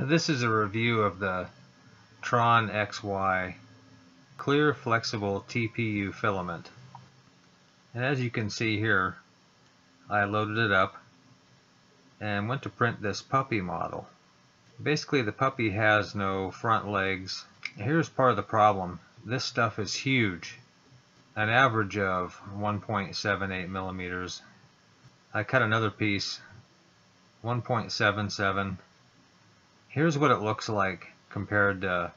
This is a review of the Tronxy clear flexible TPU filament. And as you can see here, I loaded it up and went to print this puppy model. Basically the puppy has no front legs. Here's part of the problem. This stuff is huge. An average of 1.78 millimeters. I cut another piece 1.77 Here's what it looks like compared to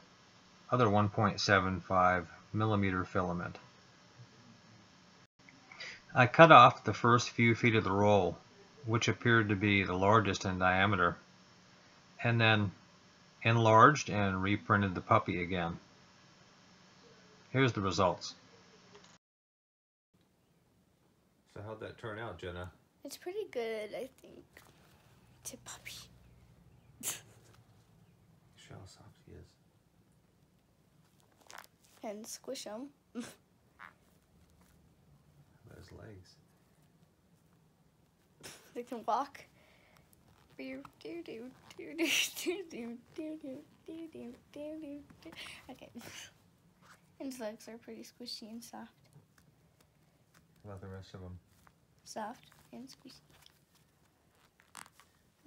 other 1.75 millimeter filament. I cut off the first few feet of the roll, which appeared to be the largest in diameter, and then enlarged and reprinted the puppy again. Here's the results. So how'd that turn out, Jenna? It's pretty good, I think. It's a puppy. Show how soft he is. And squish them. Those legs? They can walk. Okay. And his legs are pretty squishy and soft. How about the rest of them? Soft and squishy.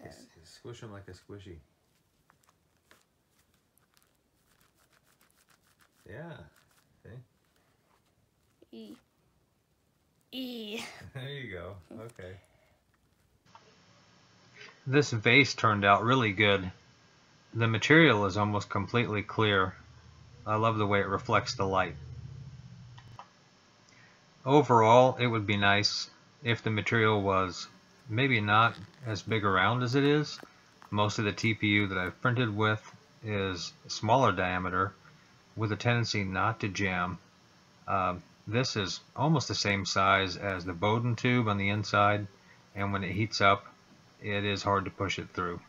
And Squish them like a squishy. Yeah. See? E. E. There you go. Okay. This vase turned out really good. The material is almost completely clear. I love the way it reflects the light. Overall, it would be nice if the material was maybe not as big around as it is. Most of the TPU that I've printed with is smaller diameter with a tendency not to jam. Um, this is almost the same size as the Bowden tube on the inside and when it heats up it is hard to push it through.